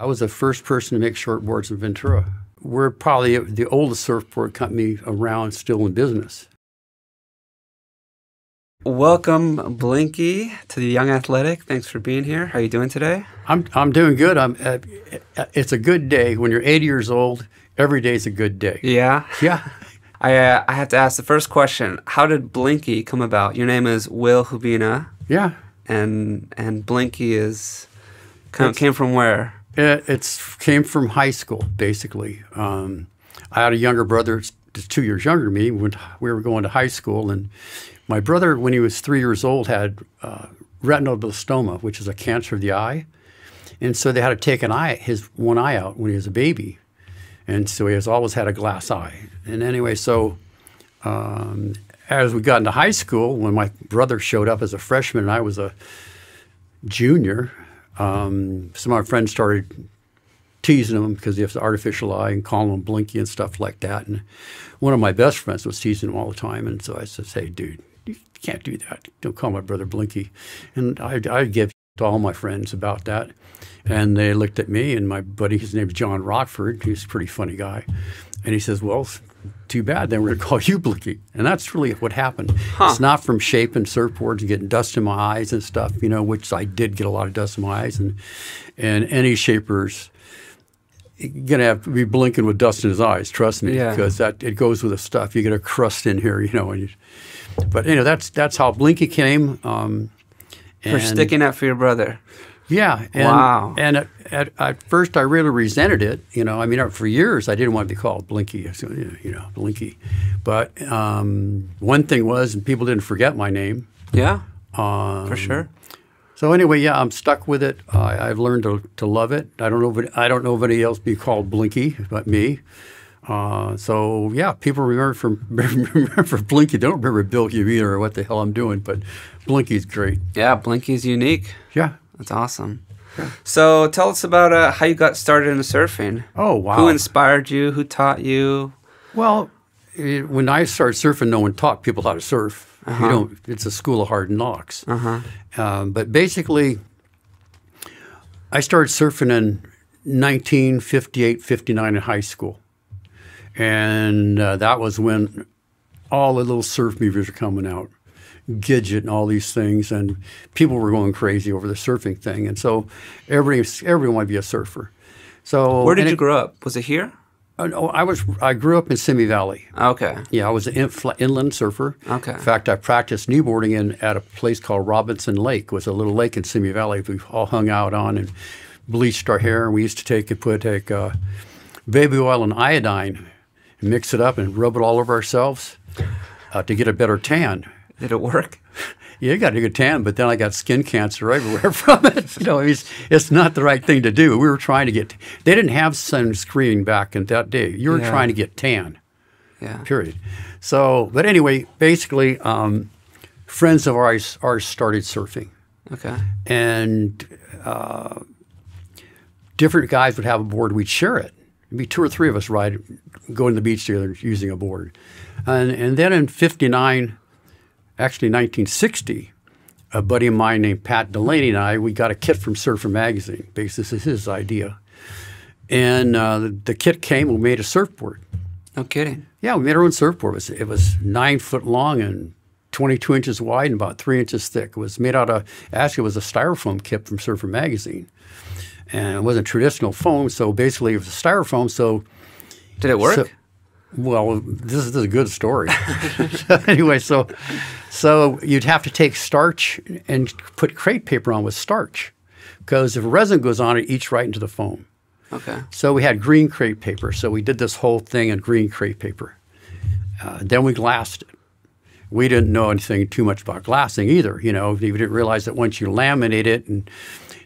I was the first person to make shortboards in Ventura. We're probably the oldest surfboard company around still in business. Welcome, Blinky, to the Young Athletic. Thanks for being here. How are you doing today? I'm, I'm doing good. I'm, uh, it's a good day. When you're 80 years old, every day is a good day. Yeah. Yeah. I, uh, I have to ask the first question. How did Blinky come about? Your name is Will Hubina. Yeah. And and Blinky is come, came from where? It it's came from high school, basically. Um, I had a younger brother, two years younger than me. When we were going to high school, and my brother, when he was three years old, had uh, retinoblastoma, which is a cancer of the eye, and so they had to take an eye, his one eye out when he was a baby, and so he has always had a glass eye. And anyway, so um, as we got into high school, when my brother showed up as a freshman and I was a junior, um, some of my friends started teasing him because he has an artificial eye and calling him Blinky and stuff like that. And one of my best friends was teasing him all the time. And so I said, hey, dude, you can't do that. Don't call my brother Blinky. And I'd, I'd give to all my friends about that. And they looked at me and my buddy, his name's John Rockford. He's a pretty funny guy. And he says, well, too bad. Then we're going to call you Blinky. And that's really what happened. Huh. It's not from shaping surfboards and getting dust in my eyes and stuff, you know, which I did get a lot of dust in my eyes. And, and any shapers going to have to be blinking with dust in his eyes, trust me, yeah. because that it goes with the stuff. You get a crust in here, you know. You, but, you know, that's, that's how Blinky came. Um, for sticking up for your brother. Yeah. And, wow. And at, at, at, first, I really resented it. You know, I mean, for years, I didn't want to be called Blinky. You know, Blinky. But um, one thing was, and people didn't forget my name. Yeah. Um, for sure. So anyway, yeah, I'm stuck with it. Uh, I've learned to, to love it. I don't know if I don't know if anybody else be called Blinky but me. Uh, so yeah, people remember from remember Blinky. Don't remember Bill Hubina or what the hell I'm doing, but Blinky's great. Yeah, Blinky's unique. Yeah, that's awesome. Yeah. So tell us about uh, how you got started into surfing. Oh wow! Who inspired you? Who taught you? Well, it, when I started surfing, no one taught people how to surf. Uh-huh. You don't. It's a school of hard knocks. Uh-huh. Um, but basically, I started surfing in 1958, 59 in high school, and uh, that was when all the little surf movies were coming out. Gidget and all these things, and people were going crazy over the surfing thing. And so everybody, everyone wanted to be a surfer. So where did you it, grow up? Was it here? Uh, oh, I was. I grew up in Simi Valley. Okay. Yeah, I was an inland surfer. Okay. In fact, I practiced kneeboarding in at a place called Robinson Lake. It was a little lake in Simi Valley. We all hung out on and bleached our hair. And we used to take and put take uh, baby oil and iodine, and mix it up and rub it all over ourselves uh, to get a better tan. Did it work? Yeah, I got a good tan, but then I got skin cancer everywhere from it. You know, it's, it's not the right thing to do. We were trying to get, they didn't have sunscreen back in that day. You were yeah. trying to get tan. Yeah. Period. So, but anyway, basically, um, friends of ours, ours started surfing. Okay. And uh, different guys would have a board. We'd share it. It'd be two or three of us ride, going to the beach together using a board. And, and then in 59, actually 1960, a buddy of mine named Pat Delaney and I, we got a kit from Surfer Magazine. Basically, this is his idea. And uh, the, the, kit came, we made a surfboard. No kidding. Yeah, we made our own surfboard. It was, it was nine foot long and 22 inches wide and about three inches thick. It was made out of, actually, it was a styrofoam kit from Surfer Magazine. And it wasn't traditional foam, so basically it was a styrofoam. So, did it work? So, well, this is a good story. anyway, so so you'd have to take starch and put crepe paper on with starch, because if resin goes on, it eats right into the foam. Okay. So we had green crepe paper. So we did this whole thing in green crepe paper. Uh, then we glassed it. We didn't know anything too much about glassing either. You know, we didn't realize that once you laminate it and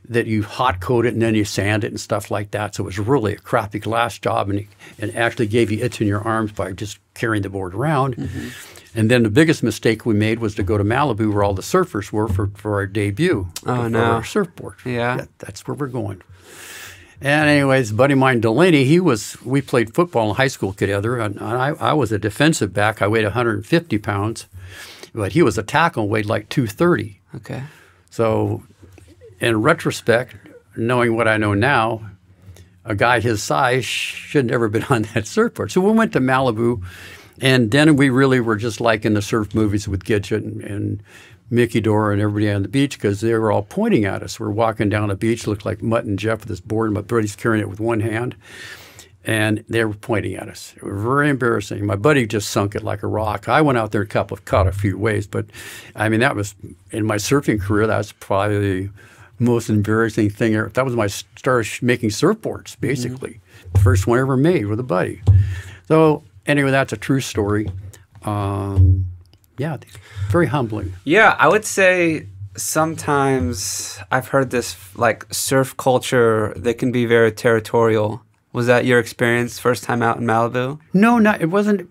that you hot coat it and then you sand it and stuff like that. So it was really a crappy glass job and, it actually gave you itch in your arms by just carrying the board around. Mm-hmm. And then the biggest mistake we made was to go to Malibu where all the surfers were for, for our debut. Oh, for no. our surfboard. Yeah. That's where we're going. And anyways, buddy of mine, Delaney, he was, we played football in high school together. And I, I was a defensive back. I weighed 150 pounds, but he was a tackle and weighed like 230. Okay. So in retrospect, knowing what I know now, a guy his size should never been on that surfboard. So we went to Malibu, and then we really were just like in the surf movies with Gidget and, and Mickey Dora and everybody on the beach because they were all pointing at us. We're walking down the beach, looked like Mutt and Jeff with this board. And my buddy's carrying it with one hand, and they were pointing at us. It was very embarrassing. My buddy just sunk it like a rock. I went out there a couple of caught a few waves, but I mean that was in my surfing career. That was probably most embarrassing thing. ever. That was my start making surfboards, basically. The first one I ever made with a buddy. So anyway, that's a true story. Um, yeah, very humbling. Yeah, I would say sometimes I've heard this like surf culture, they can be very territorial. Was that your experience first time out in Malibu? No, not it wasn't.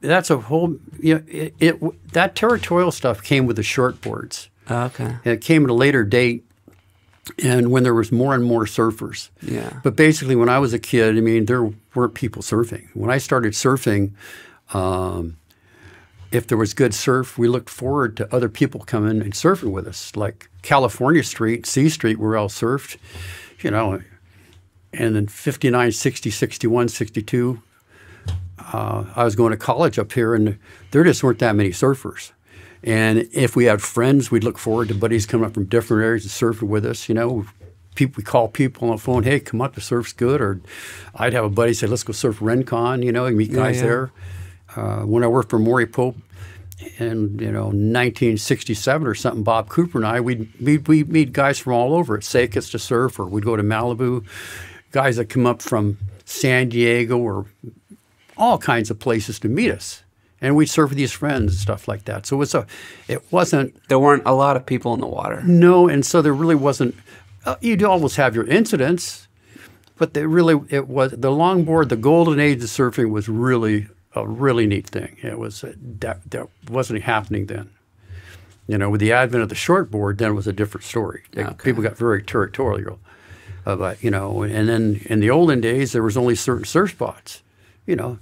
That's a whole. You know, it, it that territorial stuff came with the shortboards. Oh, okay. And it came at a later date, and when there was more and more surfers. Yeah. But basically, when I was a kid, I mean, there weren't people surfing. When I started surfing, um, if there was good surf, we looked forward to other people coming and surfing with us, like California Street, C Street, where all surfed, you know. And then 59, 60, 61, 62, uh, I was going to college up here, and there just weren't that many surfers. And if we had friends, we'd look forward to buddies coming up from different areas and surfing with us. You know, people we call people on the phone, hey, come up, the surf's good. Or I'd have a buddy say, let's go surf Rincon. You know, you meet guys yeah. there. Uh, when I worked for Morey Pope in you know 1967 or something, Bob Cooper and I we'd we'd, we'd meet guys from all over at Sakis to surf, or we'd go to Malibu. Guys that come up from San Diego or all kinds of places to meet us, and we'd surf with these friends and stuff like that. So it was a, it wasn't There weren't a lot of people in the water. no, and so there really wasn't. Uh, you'd always have your incidents, but they really it was the longboard. The golden age of surfing was really a really neat thing. It was uh, that that wasn't happening then. You know, with the advent of the shortboard, then it was a different story. Okay. People got very territorial about you know, and then in the olden days there was only certain surf spots. You know,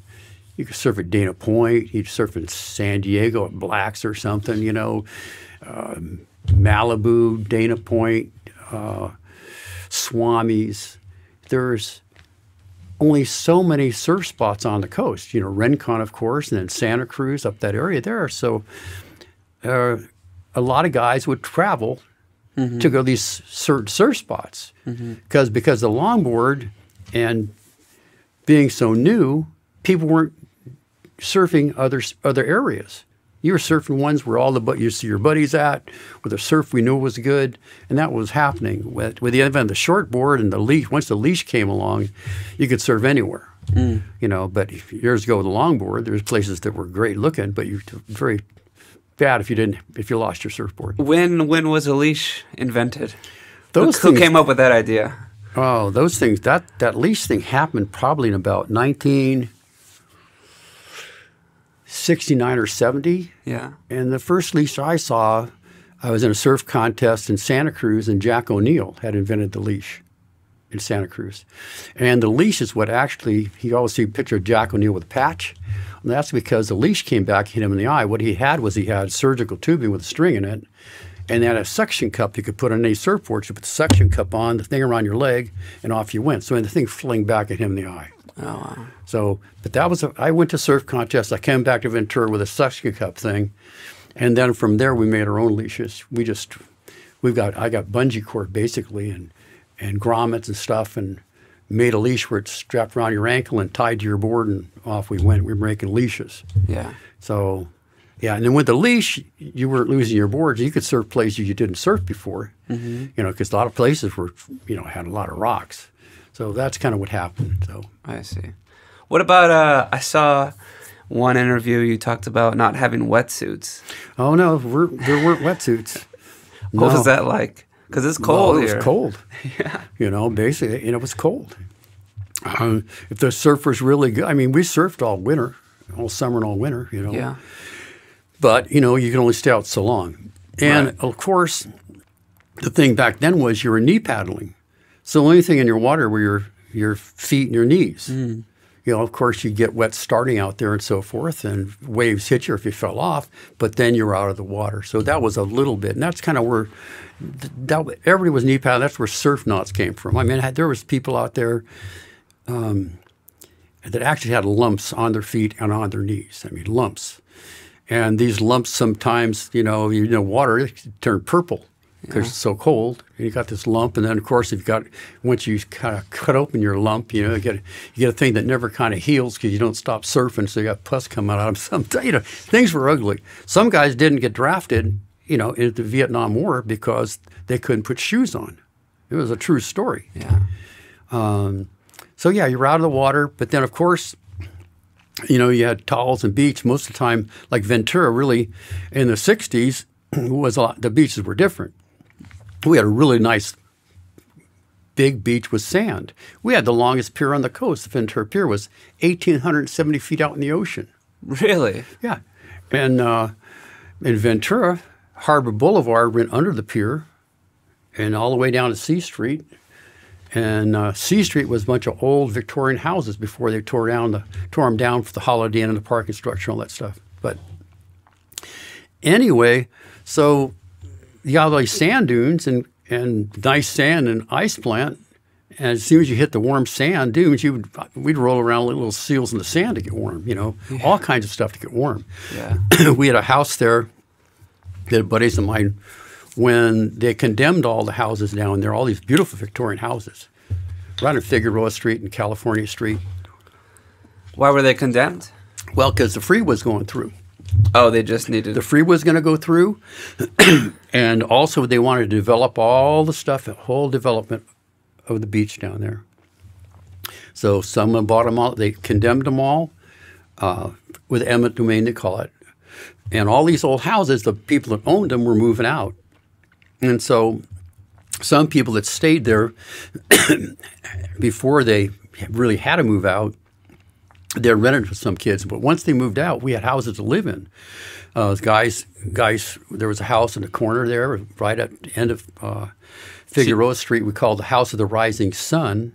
you could surf at Dana Point, you could surf in San Diego at Blacks or something. You know, um, Malibu, Dana Point, uh, Swami's. There's only so many surf spots on the coast. You know, Rincon, of course, and then Santa Cruz up that area there. So uh, a lot of guys would travel to go to these certain surf spots because because the longboard and being so new, people weren't surfing other other areas. You were surfing ones where all the but you see your buddies at, where the surf we knew was good, and that was happening with with the advent of the shortboard and the leash. Once the leash came along, you could surf anywhere. Mm. You know, but years ago with the longboard, there was places that were great looking, but you very bad if you didn't if you lost your surfboard. When when was a leash invented? Those who, who came up with that idea? Oh, those things that that leash thing happened probably in about 1969 or 70. Yeah. And the first leash I saw, I was in a surf contest in Santa Cruz, and Jack O'Neill had invented the leash in Santa Cruz. And the leash is what actually, he always see a picture of Jack O'Neill with a patch. And that's because the leash came back, hit him in the eye. What he had was he had surgical tubing with a string in it, and had a suction cup you could put on any surfboard. You put the suction cup on, the thing around your leg, and off you went. So the thing fling back at him in the eye. Oh wow. So, but that was a, I went to surf contests. I came back to Ventura with a suction cup thing, and then from there we made our own leashes. We just we've got I got bungee cord basically and and grommets and stuff and made a leash where it's strapped around your ankle and tied to your board and off we went. We were making leashes. Yeah. So, yeah, and then with the leash, you weren't losing your boards. You could surf places you didn't surf before, mm-hmm. you know, because a lot of places were, you know, had a lot of rocks. So that's kind of what happened. So, I see. What about uh I saw one interview you talked about not having wetsuits. oh no, we're, there weren't wetsuits. What was that like? Because it's cold Well, it here. was cold. Yeah. You know, basically, and it was cold. Uh, if the surf was really good, I mean, we surfed all winter, all summer and all winter. You know, Yeah. but you know, you can only stay out so long. And Right. of course, the thing back then was you were knee paddling, so the only thing in your water were your your feet and your knees. Mm. you know, of course, you get wet starting out there and so forth, and waves hit you if you fell off, but then you're out of the water. So that was a little bit, and that's kind of where that, everybody was knee paddling. That's where surf knots came from. I mean, had, there was people out there um, that actually had lumps on their feet and on their knees. I mean, lumps. And these lumps sometimes, you know, you know, water turn purple because yeah. it's so cold. And you got this lump, and then of course, if you got once you kind of cut open your lump, you know, you get you get a thing that never kind of heals because you don't stop surfing, so you got pus coming out of them. Some, you know, things were ugly. Some guys didn't get drafted, you know, into the Vietnam War because they couldn't put shoes on. It was a true story. Yeah. Um, so yeah, you're out of the water, but then of course you know, you had towels and beach. Most of the time, like Ventura, really, in the '60s, was a lot. The beaches were different. We had a really nice big beach with sand. We had the longest pier on the coast. The Ventura Pier was 1,870 feet out in the ocean. Really? Yeah. And uh, in Ventura, Harbor Boulevard went under the pier and all the way down to C Street. And uh, C Street was a bunch of old Victorian houses before they tore down the tore them down for the Holiday Inn and the parking structure and all that stuff. But anyway, so you got all these sand dunes and, and nice sand and ice plant. And as soon as you hit the warm sand dunes, you would, we'd roll around like little seals in the sand to get warm. You know, yeah. all kinds of stuff to get warm. Yeah. we had a house there that buddies of mine when they condemned all the houses down there, all these beautiful Victorian houses, right on Figueroa Street and California Street. Why were they condemned? Well, because the free was going through. Oh, they just needed the free was going to go through, and also they wanted to develop all the stuff, the whole development of the beach down there. So someone bought them all. They condemned them all uh, with eminent domain, they call it. And all these old houses, the people that owned them were moving out. And so some people that stayed there before they really had to move out, they're rented to some kids. But once they moved out, we had houses to live in. Uh, guys, guys, there was a house in the corner there, right at the end of uh, Figueroa Street. We called the House of the Rising Sun.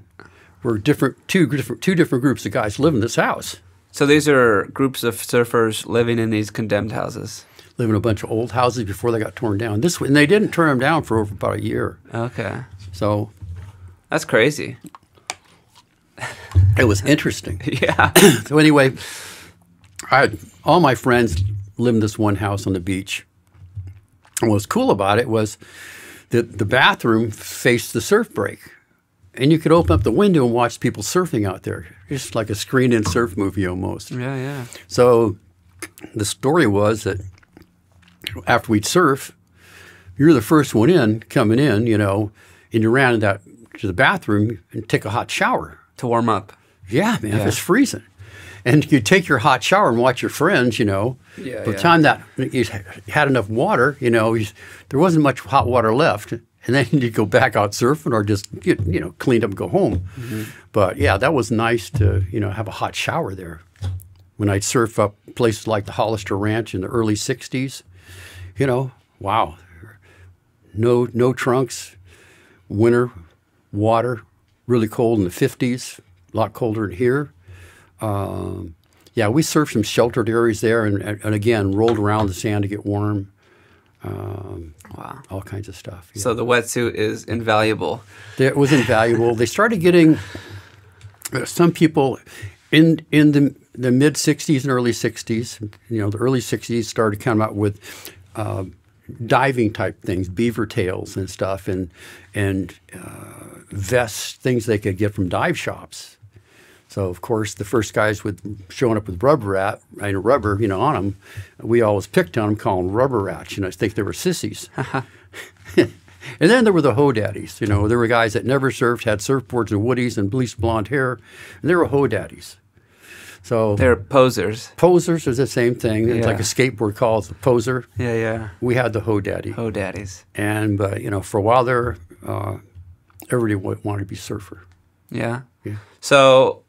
Were different two different two different groups of guys live in this house. So these are groups of surfers living in these condemned houses live in a bunch of old houses before they got torn down. This and they didn't turn them down for over about a year. Okay. So that's crazy. It was interesting. yeah. so anyway, I all my friends lived in this one house on the beach. And what was cool about it was that the bathroom faced the surf break. And you could open up the window and watch people surfing out there. It's like a screen-in surf movie almost. Yeah, yeah. So the story was that after we'd surf, you're the first one in, coming in, you know, and you ran that to the bathroom and take a hot shower to warm up. Yeah, man, yeah. it's freezing. And you take your hot shower and watch your friends, you know. Yeah, By the yeah. time that you had enough water, you know, you, there wasn't much hot water left. And then you go back out surfing or just, you, you know, clean up and go home. Mm-hmm. But yeah, that was nice to, you know, have a hot shower there. When I'd surf up places like the Hollister Ranch in the early 60s, you know, wow, no no trunks, winter, water, really cold in the 50s, a lot colder than here. Um, yeah, we surfed some sheltered areas there, and, and again rolled around the sand to get warm. Um, wow, all kinds of stuff. Yeah. So the wetsuit is invaluable. It was invaluable. they started getting uh, some people in in the the mid '60s and early '60s. You know, the early '60s started coming out with uh, diving type things, beaver tails and stuff, and and uh, vests, things they could get from dive shops. So of course, the first guys with showing up with rubber rat, and rubber, you know, on them, we always picked on them, calling them rubber rats. You know, I think they were sissies. and then there were the ho daddies. You know, there were guys that never surfed, had surfboards and woodies and bleached blonde hair, and they were ho daddies. So they're posers. Posers is the same thing. It's yeah. like a skateboard calls a poser. Yeah, yeah. We had the Ho Daddy. Ho Daddies. And but you know, for a while there, uh, everybody wanted to be surfer. Yeah. Yeah. So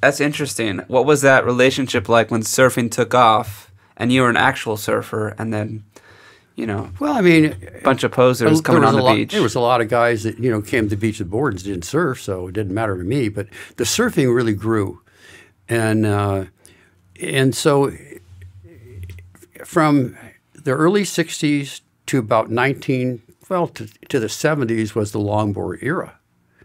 that's interesting. What was that relationship like when surfing took off, and you were an actual surfer, and then you know, well, I mean, a bunch of posers coming on the lot, beach. There was a lot of guys that you know came to the beach with boards, didn't surf, so it didn't matter to me. But the surfing really grew, and uh, and so from the early '60s to about 19, well, to, to the '70s was the longboard era.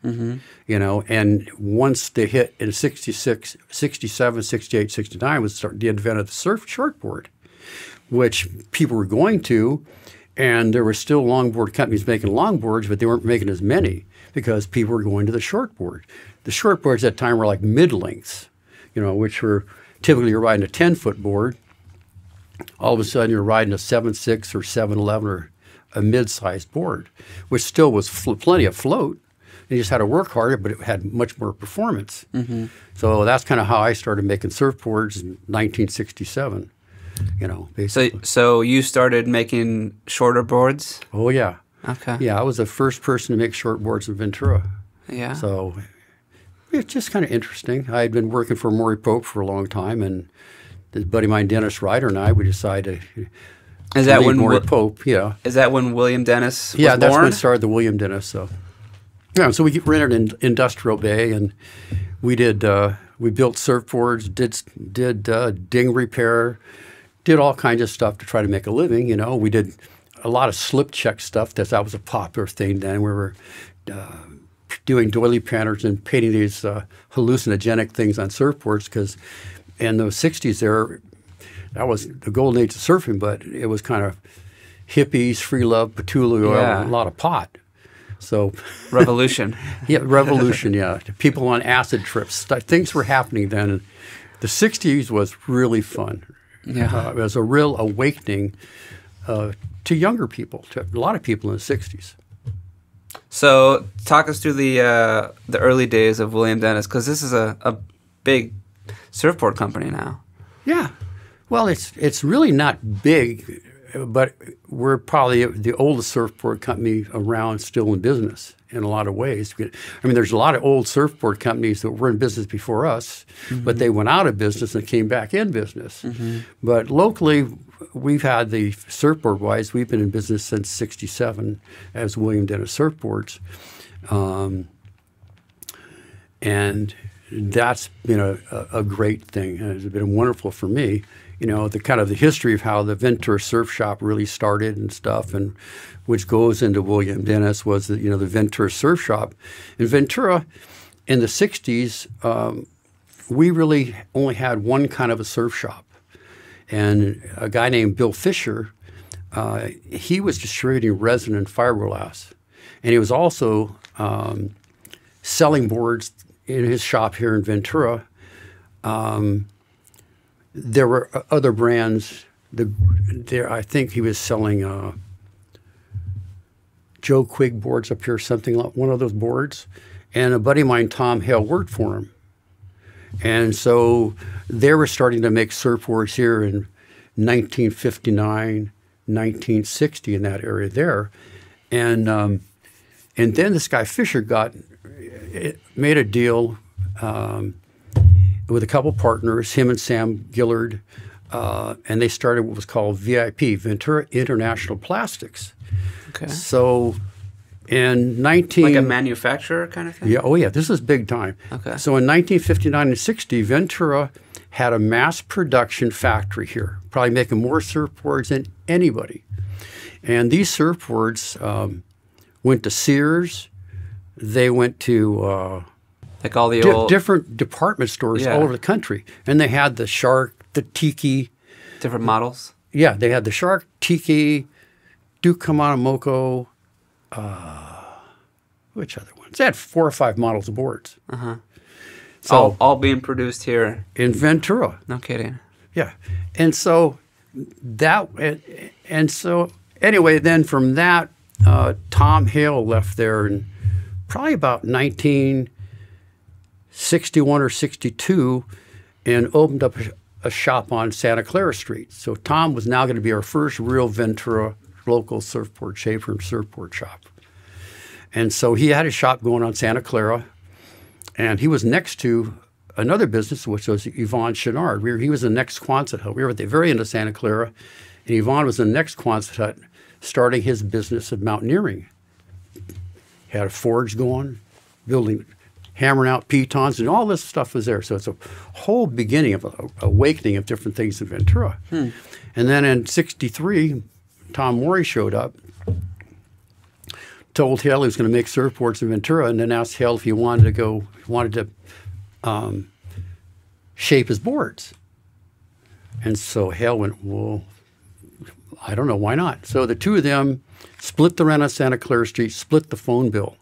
Mm-hmm. You know, and once they hit in 66, 67, 68, 69 was the advent of the surf shortboard, which people were going to, and there were still longboard companies making longboards, but they weren't making as many because people were going to the shortboard. The shortboards at that time were like mid lengths, you know, which were typically you're riding a 10 foot board. All of a sudden, you're riding a 7.6 or 7.11 or a mid sized board, which still was plenty of float. You just had to work harder, but it had much more performance. Mm-hmm. So that's kind of how I started making surfboards in 1967. You know, basically. So, so you started making shorter boards? Oh yeah. Okay. Yeah, I was the first person to make short boards in Ventura. Yeah. So it's just kind of interesting. I had been working for Morey Pope for a long time, and this buddy of mine, Dennis Ryder, and I, we decided to. Is that when Morey Pope? Yeah. Is that when William Dennis? yeah, that's born? when started the William Dennis. So, yeah, so we rented an industrial bay, and we did uh, we built surfboards, did did uh, ding repair, did all kinds of stuff to try to make a living. You know, we did a lot of slip check stuff. That that was a popular thing then. We were uh, doing doily patterns and painting these uh, hallucinogenic things on surfboards because in the 60s there that was the golden age of surfing but it was kind of hippies free love patchouli oil Yeah. a lot of pot so Revolution. yeah revolution yeah people on acid trips things were happening then the 60s was really fun Yeah. uh, it was a real awakening uh, to younger people to a lot of people in the 60s So, talk us through the uh, the early days of William Dennis, because this is a, a big surfboard company now. Yeah. Well, it's it's really not big, but we're probably the oldest surfboard company around still in business in a lot of ways. I mean, there's a lot of old surfboard companies that were in business before us, but they went out of business and came back in business. But locally, we've had the surfboard wise, we've been in business since 67 as William Dennis Surfboards. Um, and that's been a, a great thing. It's been wonderful for me. You know, the kind of the history of how the Ventura Surf Shop really started and stuff, and which goes into William Dennis was the you know the Ventura Surf Shop. In Ventura, in the '60s, um, we really only had one kind of a surf shop, and a guy named Bill Fisher, uh, he was distributing resin and fiberglass, and he was also um, selling boards in his shop here in Ventura. Um, there were other brands. The, there, I think he was selling uh, Joe Quigg boards up here, something like one of those boards. And a buddy of mine, Tom Hale, worked for him. And so they were starting to make surfboards here in 1959, 1960 in that area there. And um, and then this guy Fisher got it made a deal um, with a couple partners, him and Sam Gillard, uh, and they started what was called VIP, Ventura International Plastics. Okay. So in 19 Like a manufacturer kind of thing? yeah, oh yeah, this is big time. Okay. So in 1959 and 60, Ventura had a mass production factory here, probably making more surfboards than anybody. And these surfboards um, went to Sears. They went to uh, Like all the di- old different department stores Yeah. all over the country, and they had the Shark, the Tiki. different models? Yeah, they had the Shark, Tiki, Duke Kahanamoku. Uh, which other ones? They had four or five models of boards. Uh-huh. So all, all being produced here. in Ventura. No kidding. Yeah. And so that, and, and so anyway, then from that, uh, Tom Hale left there and probably about 1961 or 62 and opened up a, a shop on Santa Clara Street. So Tom was now going to be our first real Ventura local surfboard shaper and surfboard shop. And so he had a shop going on Santa Clara and he was next to another business, which was Yvon Chouinard. We were, he was the next Quonset hut. We were at the very end of Santa Clara, and Yvon was the next Quonset hut, starting his business of mountaineering. Had a forge going, building, hammering out pitons, and all this stuff was there. So it's a whole beginning of a, awakening of different things in Ventura. And then in '63, Tom Morey showed up, told Hale he was going to make surfboards in Ventura, and then asked Hale if he wanted to go, wanted to um, shape his boards. And so Hale went, well, I don't know, why not? So the two of them split the rent on Santa Clara Street, split the phone bill.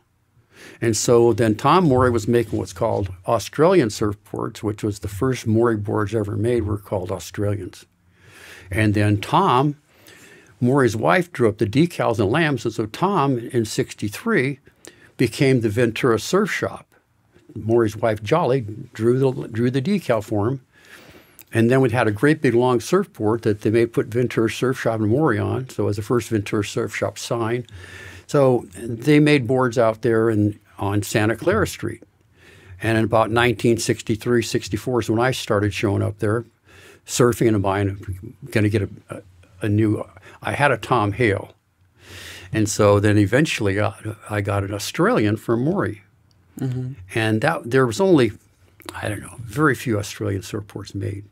And so then Tom Morey was making what's called Australian surfboards, which was the first Morey boards ever made were called Australians. And then Tom, Morey's wife, drew up the decals and lambs. And so Tom, in 63, became the Ventura Surf Shop. Morey's wife, Jolly, drew the, drew the decal for him. And then we had a great big long surfboard that they may put Ventura Surf Shop and Morey on. So it was the first Ventura Surf Shop sign. So they made boards out there in, on Santa Clara Street. And in about 1963, 64 is when I started showing up there, surfing and buying, going to get a, a, a, new, I had a Tom Hale. And so then eventually I, I got an Australian from Morey. Mm-hmm. And that there was only, I don't know, very few Australian surfboards made.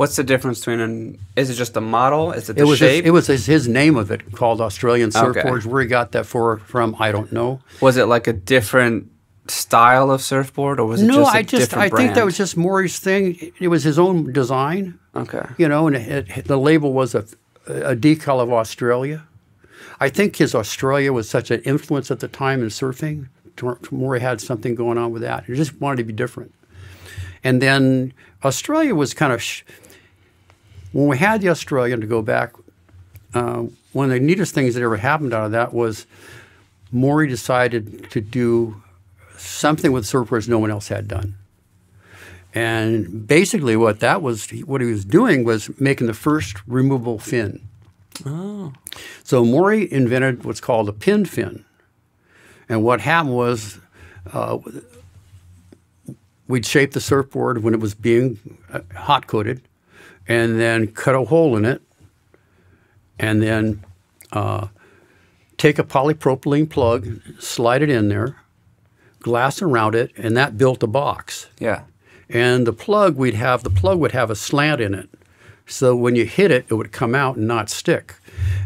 What's the difference between an? Is it just a model? Is it the it was shape? His, it was his, his, name of it called Australian surfboards. Okay. Where he got that for from, I don't know. Was it like a different style of surfboard, or was it no? Just I just I brand? think that was just Morey's thing. It was his own design. Okay. You know, and it, it, the label was a a decal of Australia. I think his Australia was such an influence at the time in surfing. Morey had something going on with that. He just wanted to be different. And then Australia was kind of when we had the Australian to go back, uh, one of the neatest things that ever happened out of that was Morey decided to do something with surfboards no one else had done. And basically, what that was, what he was doing was making the first removable fin. Oh. So Morey invented what's called a pin fin. And what happened was uh, we'd shape the surfboard when it was being uh, hot coated, and then cut a hole in it, and then uh, take a polypropylene plug, slide it in there, glass around it, and that built a box. Yeah. And the plug, we'd have the plug would have a slant in it, so when you hit it, it would come out and not stick.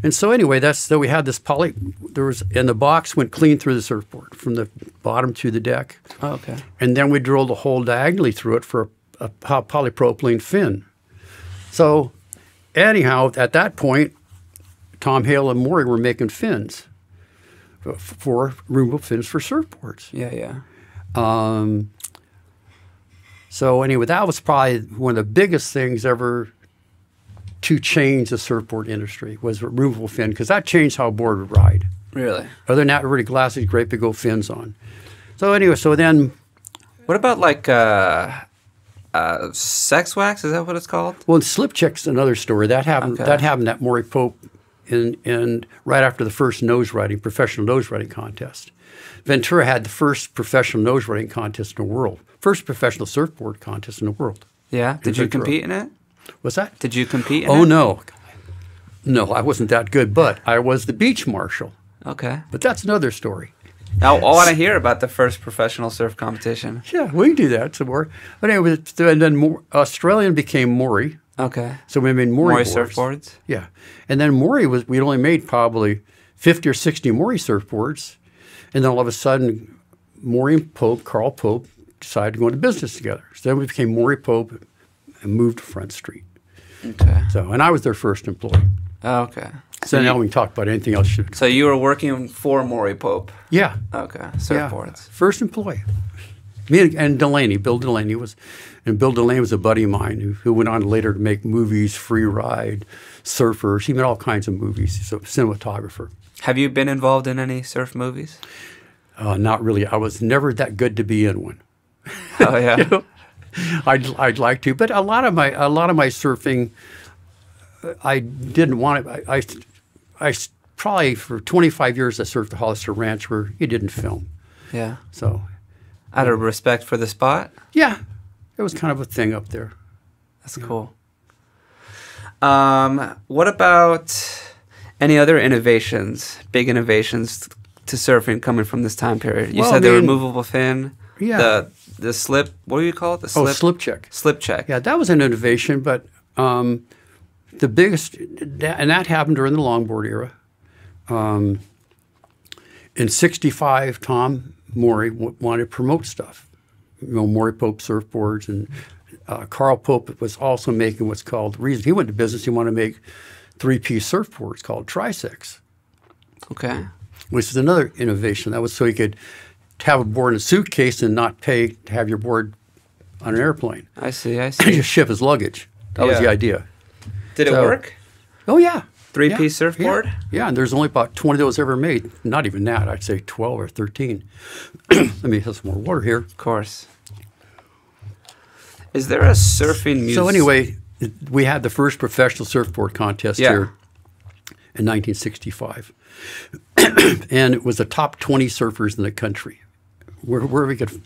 And so anyway, that's so we had this poly. There was and the box went clean through the surfboard from the bottom to the deck. Oh, okay. And then we drilled a hole diagonally through it for a, a polypropylene fin. So, anyhow, at that point, Tom Hale and Morey were making fins for removable fins for surfboards. Yeah, yeah. Um, so anyway, that was probably one of the biggest things ever to change the surfboard industry was removable fin because that changed how a board would ride. Really? Other than that, everybody glasses, great big old fins on. So anyway, so then. What about like uh, uh, sex wax? Is that what it's called? Well, slip check's another story. That happened. Okay. That happened at Morey Pope, in in right after the first nose riding professional nose riding contest. Ventura had the first professional nose riding contest in the world. First professional surfboard contest in the world. Yeah. Did you compete in it? What's that? Did you compete? oh it? no, no, I wasn't that good, but I was the beach marshal. Okay. But that's another story. Now, I want to hear about the first professional surf competition. Yeah, we can do that some more. But anyway, uh, and then more, Australian became Morey. Okay. So we made Morey boards. surfboards. Yeah, and then Morey was we'd only made probably fifty or sixty Morey surfboards, and then all of a sudden, Morey and Pope, Carl Pope, decided to go into business together. So then we became Morey Pope, and moved to Front Street. Okay. So and I was their first employee. Oh, okay. So, so now we can talk about anything else. So you were working for Morey Pope. Yeah. Okay. Surfboards. Yeah. First employee. Me and, and, Delaney, Bill Delaney was, and Bill Delaney was a buddy of mine who, who went on later to make movies, Free Ride, Surfers. He made all kinds of movies. He's a cinematographer. Have you been involved in any surf movies? Uh, not really. I was never that good to be in one. Oh yeah. you know? I'd, I'd like to, but a lot of my a lot of my surfing, I didn't want it. I, I, I probably for 25 years I surfed the Hollister Ranch where you didn't film. Yeah. So, out of respect for the spot. Yeah, it was kind of a thing up there. That's yeah. cool. Um, what about any other innovations, big innovations to surfing coming from this time period? You well, said I mean, the removable fin. Yeah. The the slip. What do you call it? The Oh, slip. slip check. Slip check. Yeah, that was an innovation, but um, the biggest, and that happened during the longboard era. Um, in '65, Tom Morey w- wanted to promote stuff. You know, Morey Pope surfboards, and uh, Carl Pope was also making what's called. Reason he went to business, he wanted to make three-piece surfboards called Trisects Okay. which is another innovation. That was so you could have a board in a suitcase and not pay to have your board on an airplane. I see. I see. just ship as luggage. That was the idea. Did it work? Oh yeah, Three Yeah, piece surfboard. Yeah. yeah, and there's only about 20 of those ever made. Not even that. I'd say 12 or 13. Let me have some more water here. Of course. Is there a surfing music? So anyway, we had the first professional surfboard contest Yeah. here in 1965, and it was the top 20 surfers in the country, where, where we could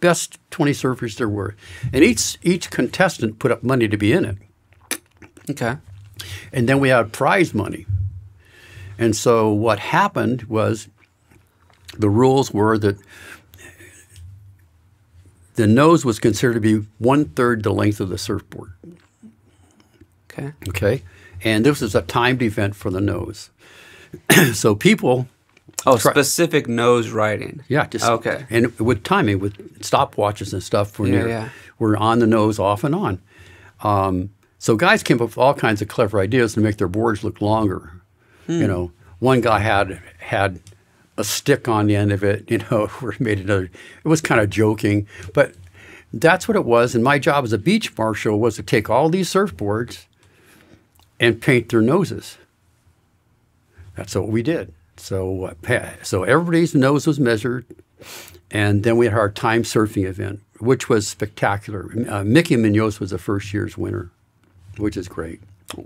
best 20 surfers there were, and each each contestant put up money to be in it, Okay. and then we had prize money, and so what happened was the rules were that. The nose was considered to be one third the length of the surfboard. Okay. Okay. And this was a timed event for the nose. so people, Oh, Try- specific nose riding. yeah, just Okay. and with timing, with stopwatches and stuff, were Yeah, yeah. were on the nose, off and on. Um, so guys came up with all kinds of clever ideas to make their boards look longer. Hmm. You know, one guy had had a stick on the end of it. You know, where made another. It was kind of joking, but that's what it was. And my job as a beach marshal was to take all these surfboards and paint their noses. That's what we did. So, uh, so everybody's nose was measured, and then we had our time surfing event, which was spectacular. Uh, Mickey Munoz was the first year's winner, which is great.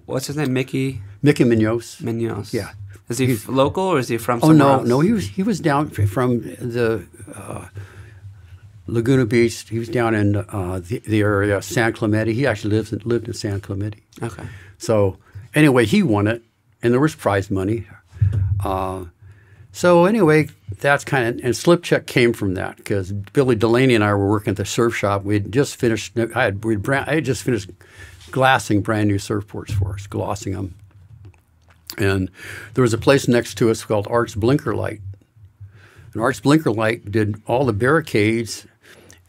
What's his name? Mickey Mickey Munoz. Munoz. Yeah. Is he f- local or is he from Oh no, else? no, he was he was down from the uh, Laguna Beach. He was down in uh, the, the area of San Clemente. He actually lives in, lived in San Clemente. Okay. So anyway, he won it, and there was prize money. Uh, so anyway, that's kind of and slip check came from that because Billy Delaney and I were working at the surf shop. We had just finished. I had we'd brand, I had just finished glassing brand new surfboards for us, glossing them. And there was a place next to us called Arts Blinker Light. And Arts Blinker Light did all the barricades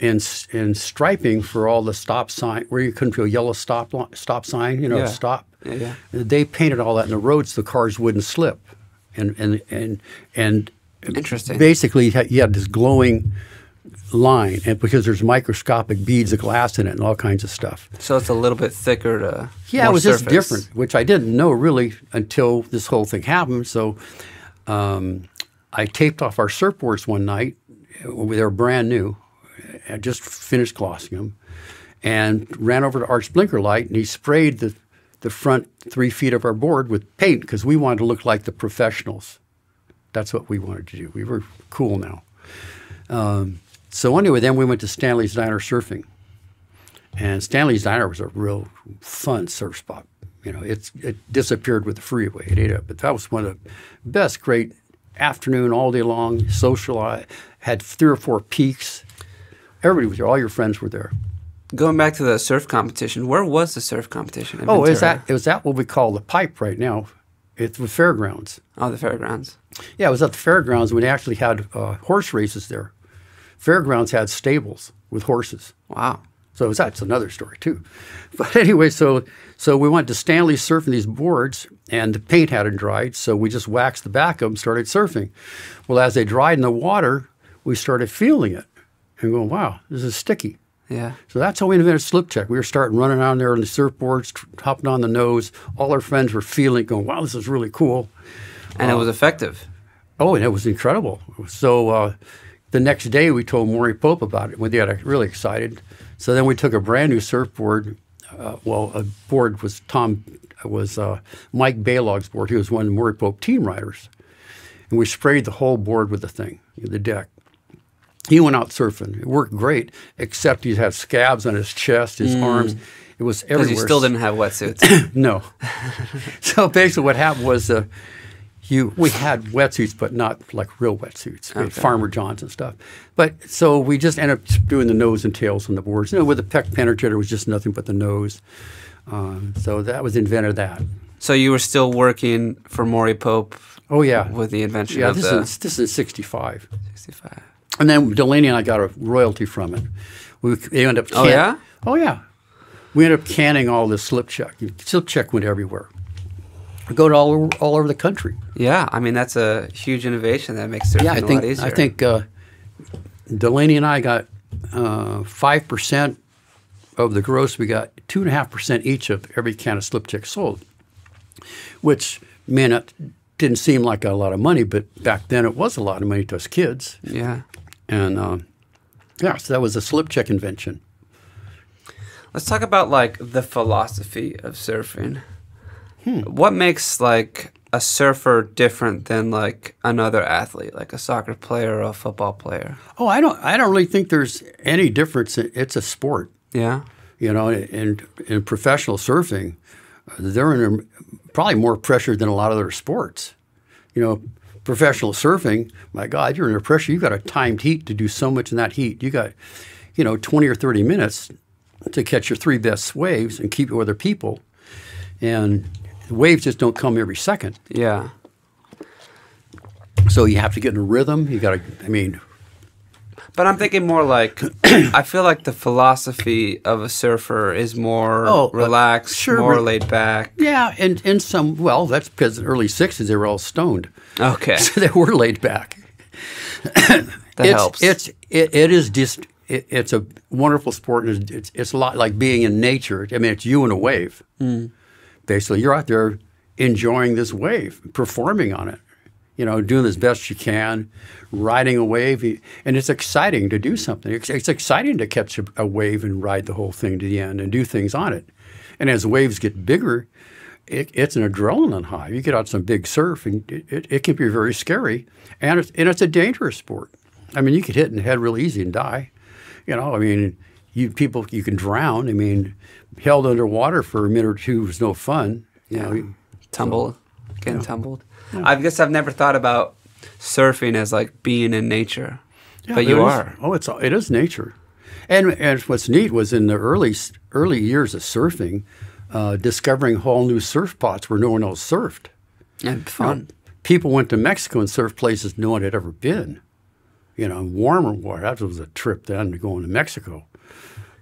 and, and striping for all the stop sign where you couldn't feel a yellow stop stop sign, you know, Yeah. stop. Yeah, yeah. They painted all that in the roads so the cars wouldn't slip, and and and and Interesting. Basically, you had this glowing line, and because there's microscopic beads of glass in it and all kinds of stuff. So it's a little bit thicker to. Yeah, it was just different, which I didn't know really until this whole thing happened. So um, I taped off our surfboards one night. They were brand new. I just finished glossing them and ran over to Arts Blinker Light and he sprayed the, the front three feet of our board with paint because we wanted to look like the professionals. That's what we wanted to do. We were cool now. Um, so anyway, then we went to Stanley's Diner surfing. And Stanley's Diner was a real fun surf spot. You know, it's it disappeared with the freeway. It ate up, but that was one of the best, great afternoon all day long. Social, I had three or four peaks. Everybody was there. All your friends were there. Going back to the surf competition, where was the surf competition? Oh, is that is that what we call the pipe right now? It's the fairgrounds. Oh, the fairgrounds. Yeah, it was at the fairgrounds. We actually had uh, horse races there. Fairgrounds had stables with horses. Wow. So that's another story too. But anyway, so so we went to Stanley surfing these boards, and the paint hadn't dried, so we just waxed the back of them, started surfing. Well, as they dried in the water, we started feeling it and going, "Wow, this is sticky." Yeah. So that's how we invented slip check. We were starting running around there on the surfboards, hopping on the nose. All our friends were feeling, it, going, "Wow, this is really cool." And it was effective. Oh, and it was incredible. So uh, the next day we told Morey Pope about it. We got really excited. So then we took a brand new surfboard. Uh, well, a board was Tom was uh, Mike Baylog's board. He was one of the Morey Pope team riders, and we sprayed the whole board with the thing, the deck. He went out surfing. It worked great, except he had scabs on his chest, his arms. It was everywhere. Because you still didn't have wetsuits. No. so basically, what happened was uh, you we had wetsuits, but not like real wetsuits, okay. Farmer Johns and stuff. But so we just ended up doing the nose and tails on the boards. You know, with the peck penetrator was just nothing but the nose. Um, so that was the invented that. So you were still working for Morey Pope Oh yeah, with the invention yeah. of This the is this is '65, 65. and then Delaney and I got a royalty from it. We they ended up. Oh, yeah? Oh yeah. We ended up canning all this slip check. Slip check went everywhere. Go to all over, all over the country. Yeah, I mean that's a huge innovation that makes surfing Yeah, I a think lot easier. I think uh, Delaney and I got uh, five percent of the gross. We got two and a half percent each of every can of slip check sold, which man, it didn't seem like a lot of money, but back then it was a lot of money to us kids. Yeah. And uh, yeah, so that was a slip check invention. Let's talk about like the philosophy of surfing. Hmm. What makes like a surfer different than like another athlete, like a soccer player or a football player? Oh, I don't. I don't really think there's any difference. It's a sport. Yeah. you know, in in professional surfing, they're under probably more pressure than a lot of other sports. You know, professional surfing, my God, you're under pressure. You've got a timed heat to do so much in that heat. You got, you know, 20 or 30 minutes to catch your three best waves and keep it with other people. And the waves just don't come every second. Yeah. So you have to get in a rhythm. You got to, I mean, But I'm thinking more like I feel like the philosophy of a surfer is more Oh, uh, relaxed, sure, more laid back. yeah, and, and some, well, that's because in the early 60s they were all stoned. Okay. So they were laid back. That it's, helps. It's it, it is just it, it's a wonderful sport, and it's, it's it's a lot like being in nature. I mean, it's you and a wave. Basically, you're out there enjoying this wave, performing on it. You know, doing as best you can, riding a wave, and it's exciting to do something. It's, it's exciting to catch a, a wave and ride the whole thing to the end and do things on it. And as waves get bigger, it, it's an adrenaline high. You get out some big surf, and it, it, it can be very scary, and it's, and it's a dangerous sport. I mean, you could hit in the head real easy and die. You know, I mean, you people you can drown. I mean, held underwater for a minute or two was no fun. You know, you- Tumble, getting tumbled. I guess I've never thought about surfing as like being in nature, Yeah, but you is- are. Oh, it's it is nature, and and what's neat was in the early early years of surfing, uh, discovering whole new surf spots where no one else surfed. And fun. People went to Mexico and surfed places no one had ever been. You know, warmer water. That was a trip then to going to Mexico.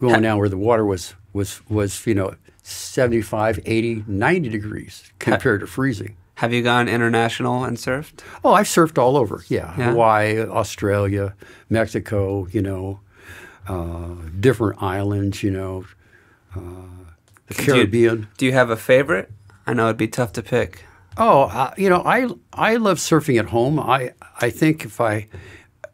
Going down where the water was was was you know 75, 80, 90 degrees compared to freezing. Have you gone international and surfed? Oh, I've surfed all over. Yeah, Yeah? Hawaii, Australia, Mexico. You know, uh, different islands. You know, uh, the Do you- Caribbean. Do you have a favorite? I know it'd be tough to pick. Oh, uh, you know, I I love surfing at home. I I think if I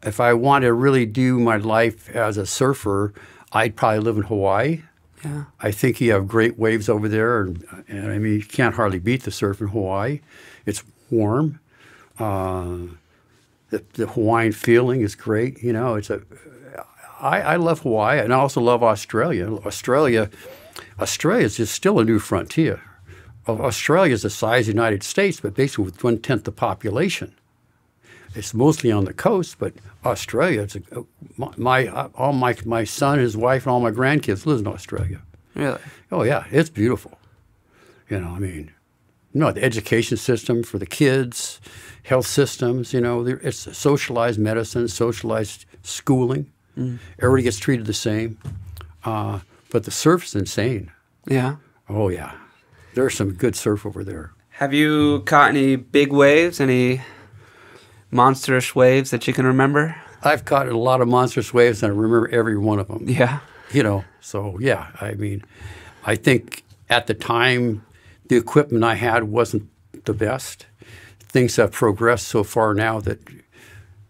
if I want to really do my life as a surfer, I'd probably live in Hawaii. Yeah. I think you have great waves over there, and, and I mean you can't hardly beat the surf in Hawaii. It's warm. Uh, the, the Hawaiian feeling is great. You know, it's a. I, I love Hawaii, and I also love Australia. Australia, Australia is just still a new frontier. Australia is the size of the United States, but basically with one tenth the population. It's mostly on the coast, but Australia, it's a, my, my all my my son, his wife, and all my grandkids live in Australia. Really? Oh yeah, it's beautiful. You know, I mean, you know, the education system for the kids, health systems. You know, it's socialized medicine, socialized schooling. Everybody gets treated the same. Uh, but the surf's insane. Yeah. Oh yeah, there's some good surf over there. Have you caught any big waves? Any monsterish waves that you can remember? I've caught a lot of monstrous waves, and I remember every one of them. Yeah. you know so yeah i mean i think at the time the equipment i had wasn't the best things have progressed so far now that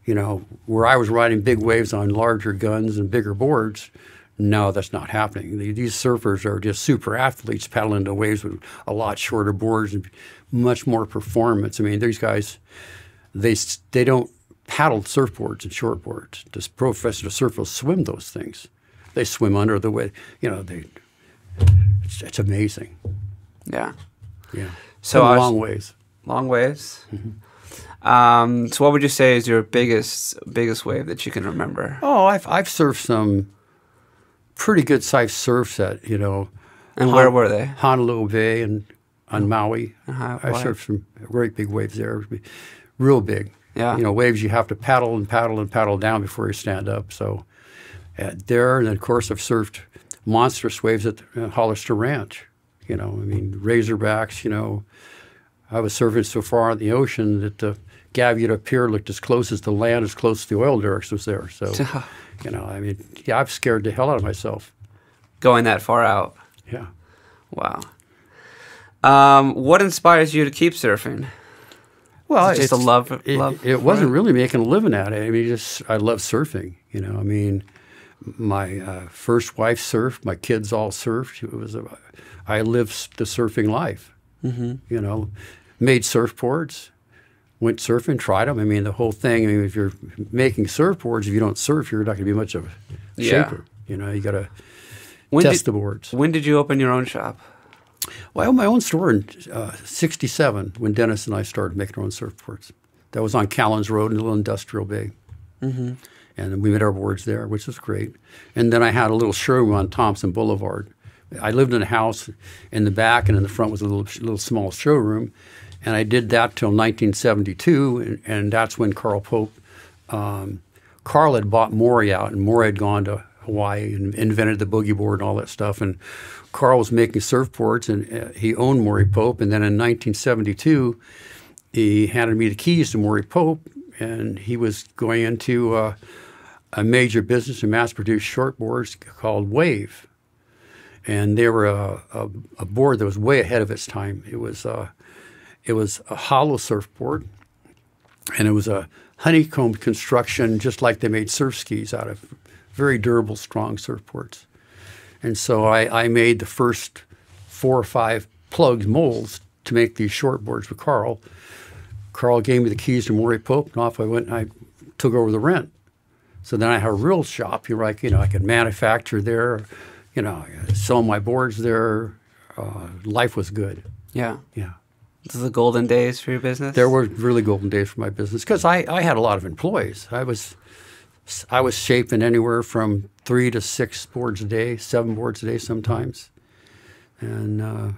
you know where i was riding big waves on larger guns and bigger boards no that's not happening these surfers are just super athletes paddling the waves with a lot shorter boards and much more performance i mean these guys they they don't paddle surfboards and shortboards. The professional surfers swim those things. They swim under the way. You know, they. It's, it's amazing. Yeah. Yeah. So Come I a was- long ways. Long waves. Mm-hmm. Um, so, what would you say is your biggest biggest wave that you can remember? Oh, I've I've surfed some pretty good sized surfs at you know. And where were they? Honolua Bay and on Maui. Uh-huh, I surfed some great big waves there, real big. Yeah. You know, waves you have to paddle and paddle and paddle down before you stand up. So uh, there, and of course I've surfed monstrous waves at uh, Hollister Ranch. You know, I mean Razorbacks. You know, I was surfing so far in the ocean that the Gaviota Pier looked as close as the land, as close as the oil derricks was there. So, you know, I mean, yeah, I've scared the hell out of myself. Going that far out. Yeah. Wow. Um, what inspires you to keep surfing? Well, it's it just a love- It, love it wasn't it? really making a living at it. I mean, just I love surfing. You know, I mean, my uh, first wife surfed. My kids all surfed. It was a, I lived the surfing life. Mm-hmm. You know, made surfboards, went surfing, tried them. I mean, the whole thing. I mean, if you're making surfboards, if you don't surf, you're not going to be much of a Yeah. shaper. You know, you got to test did, the boards. when did you open your own shop? Well, I owned my own store in uh, '67 when Dennis and I started making our own surfboards. That was on Callens Road in a little industrial bay. Mm-hmm. And we made our boards there, which was great. And then I had a little showroom on Thompson Boulevard. I lived in a house in the back, and in the front was a little, little small showroom. And I did that till 1972, and, and that's when Carl Pope, um, Carl had bought Morey out, and Morey had gone to Hawaii and invented the boogie board and all that stuff. And Carl was making surfboards, and uh, he owned Morey Pope. And then in 1972, he handed me the keys to Morey Pope, and he was going into uh, a major business to mass-produce shortboards called Wave, and they were a, a, a board that was way ahead of its time. It was uh, it was a hollow surfboard, and it was a honeycomb construction, just like they made surf skis out of very durable, strong surfboards. And so I, I made the first four or five plugs molds to make these shortboards with Carl. Carl gave me the keys to Morey Pope, and off I went. And I took over the rent. So then I had a real shop. You're like, you know, I could manufacture there, you know, sell my boards there. Uh, life was good. Yeah. Yeah. This is the golden days for your business? There were really golden days for my business because I, I had a lot of employees. I was I was shaping anywhere from three to six boards a day, seven boards a day sometimes, and uh,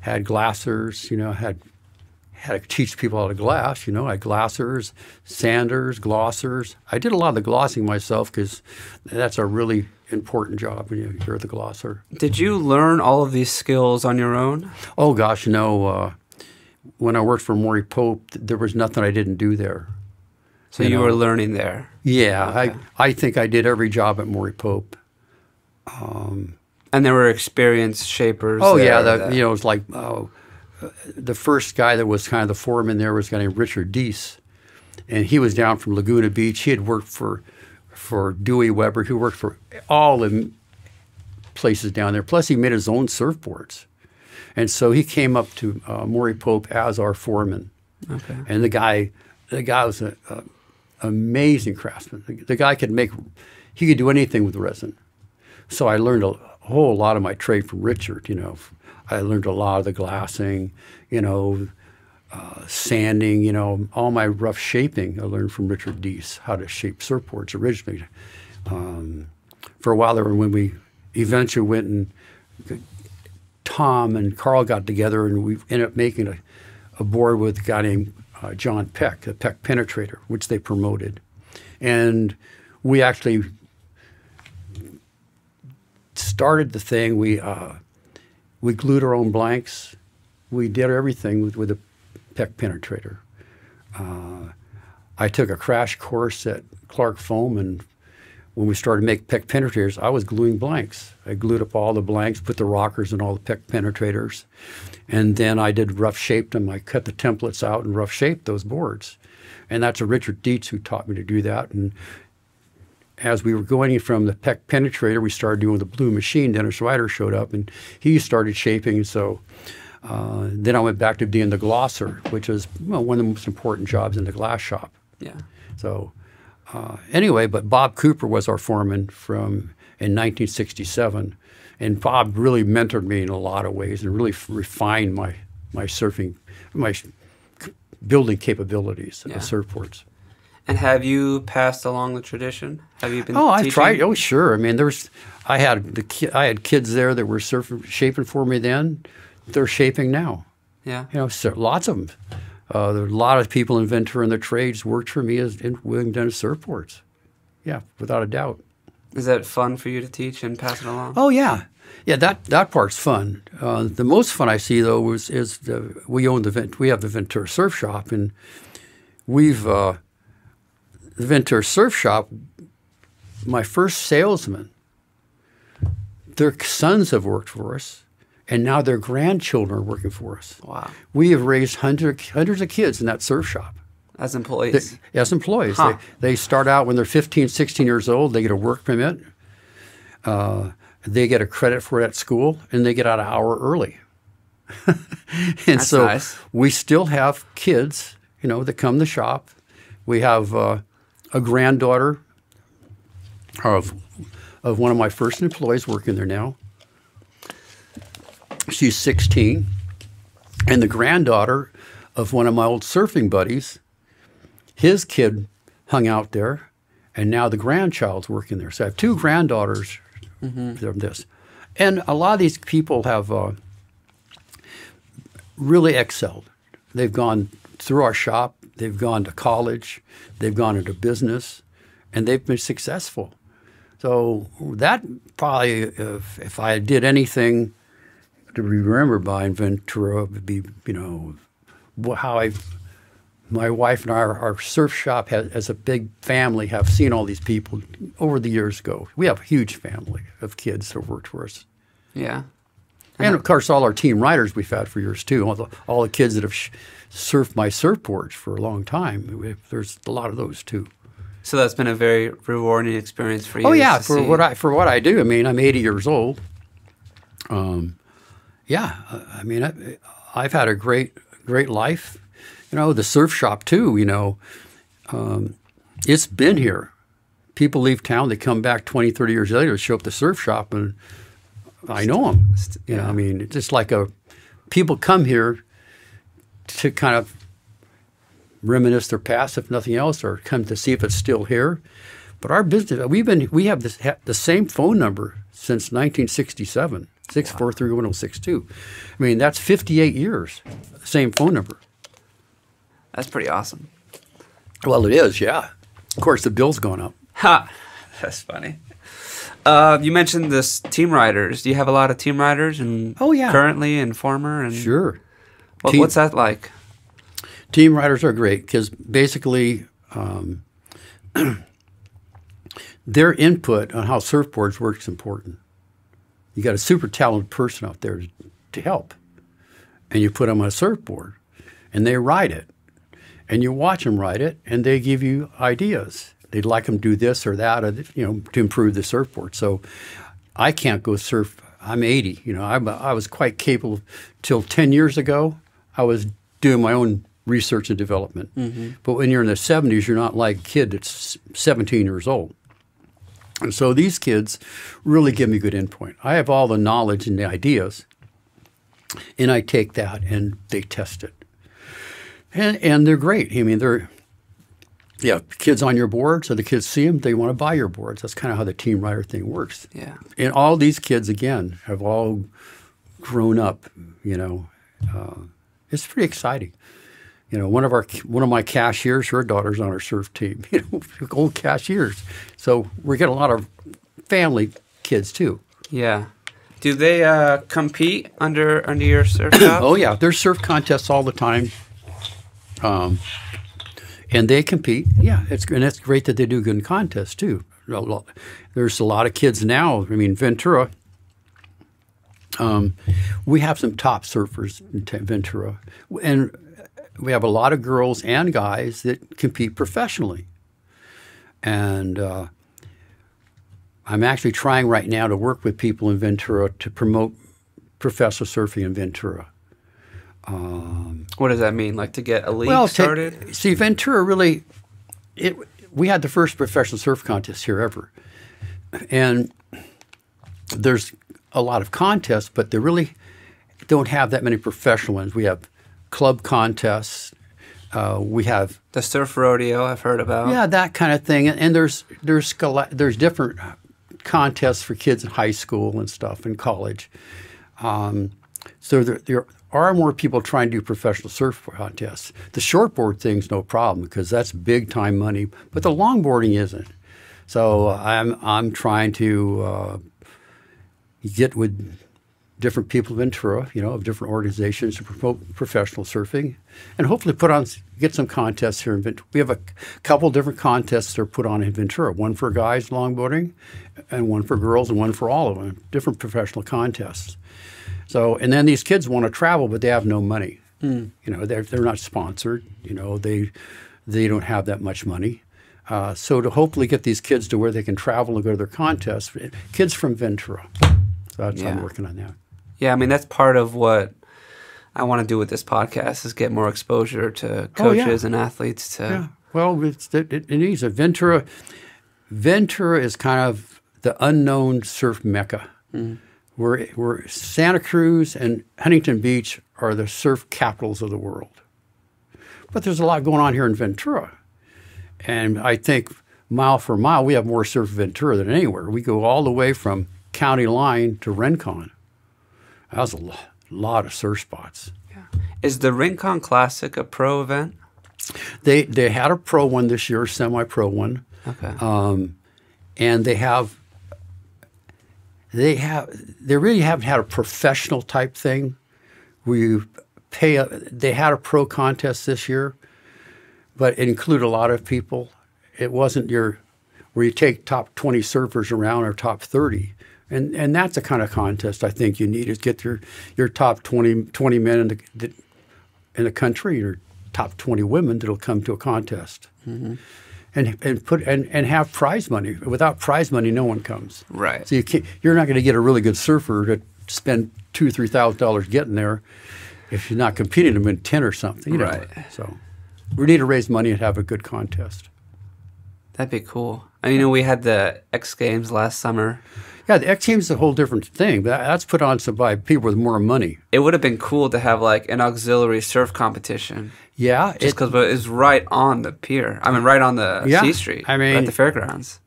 had glassers. You know, had had to teach people how to glass. You know, I had glassers, sanders, glossers. I did a lot of the glossing myself because that's a really important job when you- you're the glosser. Did you learn all of these skills on your own? Oh gosh, no. Uh, when I worked for Morey Pope, there was nothing I didn't do there. So You you, know. were learning there. Yeah, Okay. I, I think I did every job at Morey Pope. And there were experienced shapers. Oh yeah, the, that- you know, it was like oh, the first guy that was kind of the foreman there was a guy named Richard Deese, and he was down from Laguna Beach. He had worked for for Dewey Weber. He worked for all the places down there. Plus, he made his own surfboards, and so he came up to uh, Morey Pope as our foreman. Okay. And the guy, the guy was an amazing craftsman. The, guy could make, he could do anything with resin. So I learned a whole lot of my trade from Richard. You know, I learned a lot of the glassing, you know, uh, sanding. You know, all my rough shaping I learned from Richard Deese how to shape surfboards originally. Um, for a while there, when we eventually went and Tom and Carl got together and we ended up making a, a board with a guy named uh, John Peck, the Peck Penetrator, which they promoted. And we actually started the thing. We, uh, we glued our own blanks. We did everything with, with a Peck Penetrator. Uh, I took a crash course at Clark Foam and when we started making Peck penetrators, I was gluing blanks. I glued up all the blanks, put the rockers in all the Peck penetrators, and then I did rough shaped them. I cut the templates out and rough shaped those boards, and that's a Richard Dietz who taught me to do that. And as we were going from the Peck penetrator, we started doing the blue machine. Dennis Ryder showed up, and he started shaping. So uh, then I went back to being the glosser, which is well, one of the most important jobs in the glass shop. Yeah. So uh, anyway, but Bob Cooper was our foreman from in 1967, and Bob really mentored me in a lot of ways and really f- refined my my surfing, my building capabilities Yeah. of surfboards. And have you passed along the tradition? Have you been? Oh, I tried. Oh, sure. I mean, there's, I had the ki- I had kids there that were surfing, shaping for me then. They're shaping now. Yeah. You know, so lots of them. Uh, there are a lot of people in Ventura in the trades worked for me as in William Dennis surfboards. Yeah, without a doubt. Is that fun for you to teach and pass it along? Oh yeah, yeah. That that part's fun. Uh, the most fun I see though is is the, we own the Vent, we have the Ventura Surf Shop and we've uh, the Ventura Surf Shop. My first salesman, their sons have worked for us, and now their grandchildren are working for us. Wow. We have raised hundreds hundreds of kids in that surf shop. As They- employees. as employees. Huh. They, they start out when they're 15, 16 years old. They get a work permit. Uh, they get a credit for it at school, and they get out an hour early. and That's so nice. we still have kids, you know, that come to the shop. We have uh, a granddaughter of of one of my first employees working there now. She's 16, and the granddaughter of one of my old surfing buddies his kid hung out there, and now the grandchild's working there. So I have two granddaughters from this. And a lot of these people have uh, really excelled. They've gone through our shop, they've gone to college, they've gone into business, and they've been successful. So that probably, if, if I did anything to be remembered by in Ventura, would be, you know, how I my wife and our, our surf shop has, as a big family have seen all these people over the years go. We have a huge family of kids that have worked for us. Yeah. And of course, all our team riders we've had for years too. All the, all the kids that have sh- surfed my surfboards for a long time. We, there's a lot of those too. So that's been a very rewarding experience for you. Oh yeah, for see. what I for what I do. I mean, I'm 80 years old. Um, yeah, I mean, I, I've had a great great life. You know, the surf shop too. You know, um, it's been here. People leave town, they come back 20, 30 years later to show up at the surf shop, and I know them. You know, I mean, it's just like a people come here to kind of reminisce their past, if nothing else, or come to see if it's still here. But our business, we've been, we have this, ha, the same phone number since 1967, 6431062. I mean, that's 58 years, same phone number. That's pretty awesome. Well, it is, yeah. Of course, the bill's going up. Ha! That's funny. Uh, you mentioned this team riders. Do you have a lot of team riders and Oh, yeah. currently and former and Sure. What, Team- what's that like? Team riders are great because basically um, their input on how surfboards work is important. You got a super talented person out there to, help, and you put them on a surfboard, and they ride it, and you watch them ride it, and they give you ideas. They'd like them to do this or that, or, you know, to improve the surfboard. So I can't go surf. I'm 80. You know, I'm, I was quite capable till 10 years ago. I was doing my own research and development. Mm-hmm. But when you're in the 70s, you're not like a kid that's 17 years old. And so these kids really give me good input. I have all the knowledge and the ideas, and I take that and they test it. And, and they're great. I mean, they're, yeah, kids on your board, so the kids see them, they want to buy your boards. That's kind of how the team rider thing works. Yeah. And all these kids, again, have all grown up, you know. Uh, it's pretty exciting. You know, one of our one of my cashiers, her daughter's on our surf team. You know, old cashiers. So we get a lot of family kids too. Yeah. Do they uh, compete under under your surf? Oh yeah, there's surf contests all the time. Um, and they compete. Yeah, it's and it's great that they do good in contests too. A lot- There's a lot of kids now. I mean, Ventura. Um, we have some top surfers in Ventura, and we have a lot of girls and guys that compete professionally. And uh, I'm actually trying right now to work with people in Ventura to promote professional surfing in Ventura. What does that mean? Like to get a league Well, ta- started? see, Ventura really, it. We had the first professional surf contest here ever, and there's a lot of contests, but they really don't have that many professional ones. We have club contests, Uh, we have The surf rodeo I've heard about. yeah that kind of thing, and, and there's there's there's different contests for kids in high school and stuff and college. Um, so there, there are more people trying to do professional surf contests. The shortboard thing's no problem because that's big time money, but the longboarding isn't. So I'm I'm trying to uh, get with different people of Ventura, you know, of different organizations to promote professional surfing, and hopefully put on get some contests here in Ventura. We have a couple different contests that are put on in Ventura. One for guys longboarding, and one for girls, and one for all of them. Different professional contests. So, and then these kids want to travel, but they have no money. You know, they're they're not sponsored. You know, they they don't have that much money. Uh, so to hopefully get these kids to where they can travel and go to their contests, kids from Ventura. So that's how I'm working on that. Yeah, I mean that's part of what I want to do with this podcast is get more exposure to Oh, yeah. coaches and athletes to Yeah. Well, it's, it, it needs a Ventura. Ventura is kind of the unknown surf mecca. Mm-hmm. Where, where Santa Cruz and Huntington Beach are the surf capitals of the world. But there's a lot going on here in Ventura. And I think mile for mile, we have more surf Ventura than anywhere. We go all the way from county line to Rincon. That's a lo- lot of surf spots. Yeah. Is the Rincon Classic a pro event? They, they had a pro one this year, semi pro one. Okay. um, and they have they have they really haven't had a professional type thing where you pay a, they had a pro contest this year but it included a lot of people it wasn't your where you take top 20 surfers around or top 30 and and that's the kind of contest I think you need is get your your top 20 20 men in the, in the country or top 20 women that'll come to a contest mm-hmm. and and put and, and have prize money. Without prize money, no one comes. Right. So you can't, you're not going to get a really good surfer to spend two three thousand dollars getting there if you're not competing them in ten or something. You know? Right. So we need to raise money and have a good contest. That'd be cool. And you know, we had the X Games last summer. Yeah, the X Games is a whole different thing, that's put on some by people with more money. It would have been cool to have like an auxiliary surf competition, Yeah, just it- because it's right on the pier. I mean, right on the Yeah, C Street. I mean- at the fairgrounds.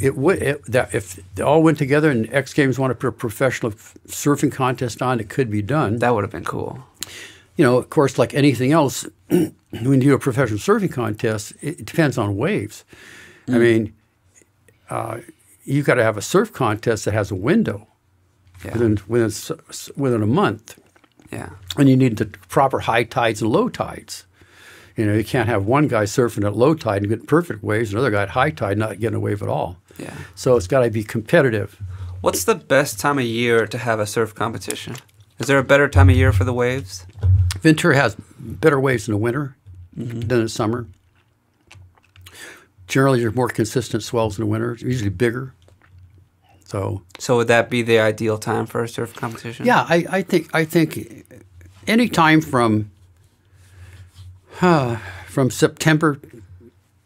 it would it, that if they all went together and X Games want to put a professional f- surfing contest on, it could be done. That would have been cool. you know, of course, like anything else, when you do a professional surfing contest, it, it depends on waves. I mean, uh, you got to have a surf contest that has a window Yeah. within within within a month, Yeah. and you need the proper high tides and low tides. You know, you can't have one guy surfing at low tide and getting perfect waves, another guy at high tide not getting a wave at all. Yeah. So it's got to be competitive. What's the best time of year to have a surf competition? Is there a better time of year for the waves? Ventura has better waves in the winter mm-hmm. than in the summer. Generally, there's more consistent swells in the winter. It's usually bigger. So So would that be the ideal time for a surf competition? yeah, I, I think I think any time from uh, from September